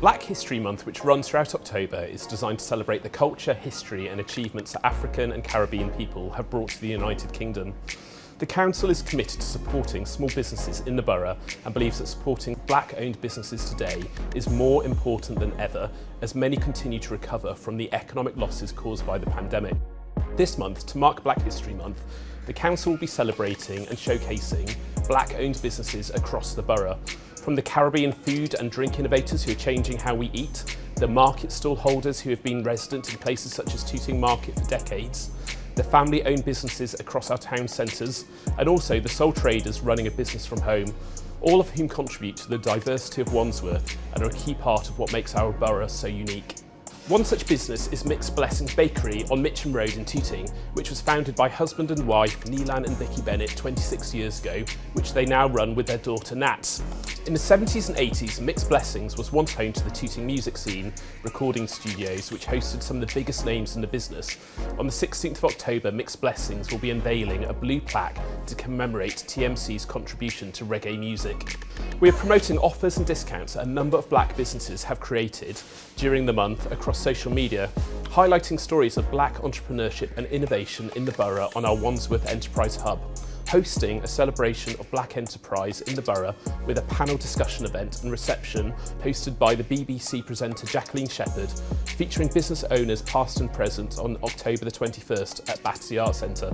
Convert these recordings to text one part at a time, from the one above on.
Black History Month, which runs throughout October, is designed to celebrate the culture, history and achievements that African and Caribbean people have brought to the United Kingdom. The Council is committed to supporting small businesses in the borough and believes that supporting black-owned businesses today is more important than ever as many continue to recover from the economic losses caused by the pandemic. This month, to mark Black History Month, the Council will be celebrating and showcasing black-owned businesses across the borough from the Caribbean food and drink innovators who are changing how we eat, the market stall holders who have been resident in places such as Tooting Market for decades, the family-owned businesses across our town centres, and also the sole traders running a business from home, all of whom contribute to the diversity of Wandsworth and are a key part of what makes our borough so unique. One such business is Mixed Blessings Bakery on Mitcham Road in Tooting, which was founded by husband and wife Neelan and Vicky Bennett 26 years ago, which they now run with their daughter Nat. In the 70s and 80s, Mixed Blessings was once home to the Tooting music scene, recording studios which hosted some of the biggest names in the business. On the 16th of October, Mixed Blessings will be unveiling a blue plaque to commemorate TMC's contribution to reggae music. We are promoting offers and discounts that a number of black businesses have created during the month across across social media, highlighting stories of black entrepreneurship and innovation in the borough on our Wandsworth Enterprise Hub, hosting a celebration of black enterprise in the borough with a panel discussion event and reception hosted by the BBC presenter Jacqueline Shepherd, featuring business owners past and present on October the 21st at Battersea Art Centre.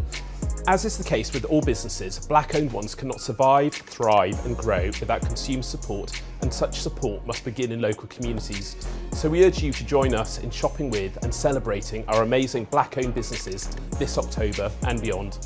As is the case with all businesses, black-owned ones cannot survive, thrive and grow without consumer support and such support must begin in local communities. So we urge you to join us in shopping with and celebrating our amazing black-owned businesses this October and beyond.